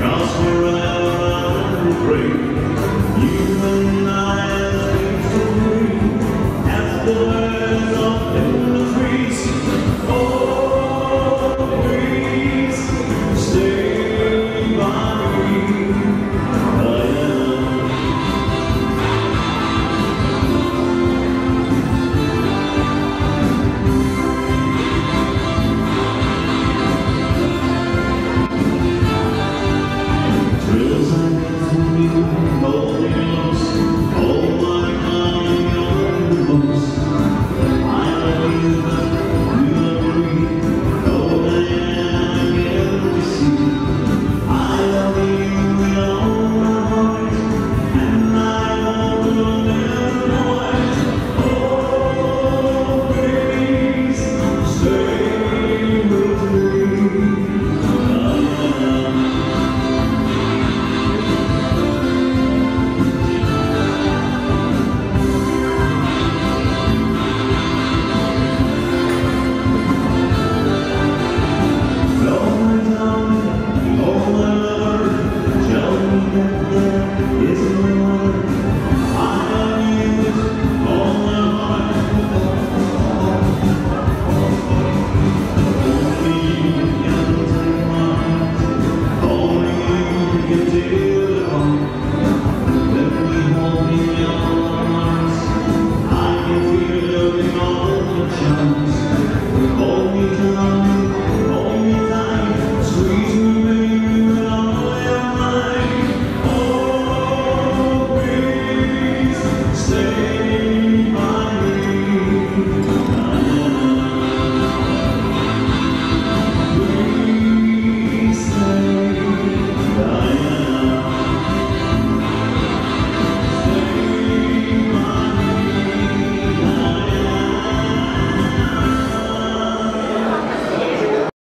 Gospel.